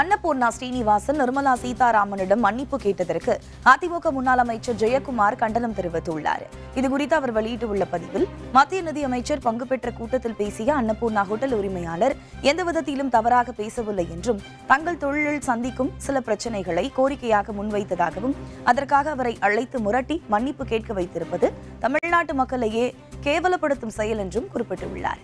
அன்னபூர்ணா ஸ்ரீனிவாசன் நிர்மலா சீதாராமனிடம் மன்னிப்பு கேட்டதற்கு அதிமுக முன்னாள் அமைச்சர் ஜெயக்குமார் கண்டனம் தெரிவித்துள்ளார். இதுகுறித்து அவர் வெளியிட்டுள்ள பதிவில் மத்திய நிதி அமைச்சர் பங்கு பெற்ற கூட்டத்தில் பேசிய அன்னபூர்ணா ஹோட்டல் உரிமையாளர் எந்த விதத்திலும் தவறாக பேசவில்லை என்றும் தங்கள் தொழிலில் சந்திக்கும் சில பிரச்சனைகளை கோரிக்கையாக முன்வைத்ததாகவும் அதற்காக அவரை அழைத்து முரட்டி மன்னிப்பு கேட்க வைத்திருப்பது தமிழ்நாட்டு மக்களையே கேவலப்படுத்தும் செயல் என்றும் குறிப்பிட்டுள்ளார்.